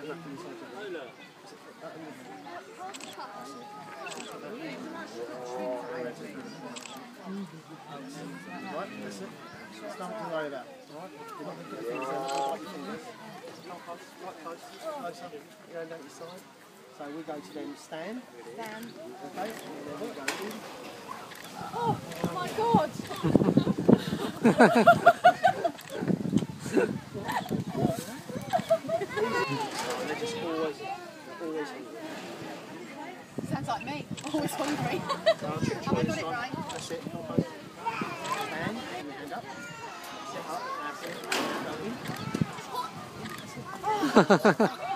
Got to get that knuckle inside your leg. That Right, that's it. There's nothing to worry about. Alright? You're not going to put your fingers in like your fingers. Come close, right close, closer. You're going down your side. So we go to then stand. Stand. Okay? And then we go in. Oh my god! always, always hungry. Sounds like me. Always hungry. So I'll Have I got it right? That's it. Come close. Stand. Put hand up. Sit up. That's it. Go in.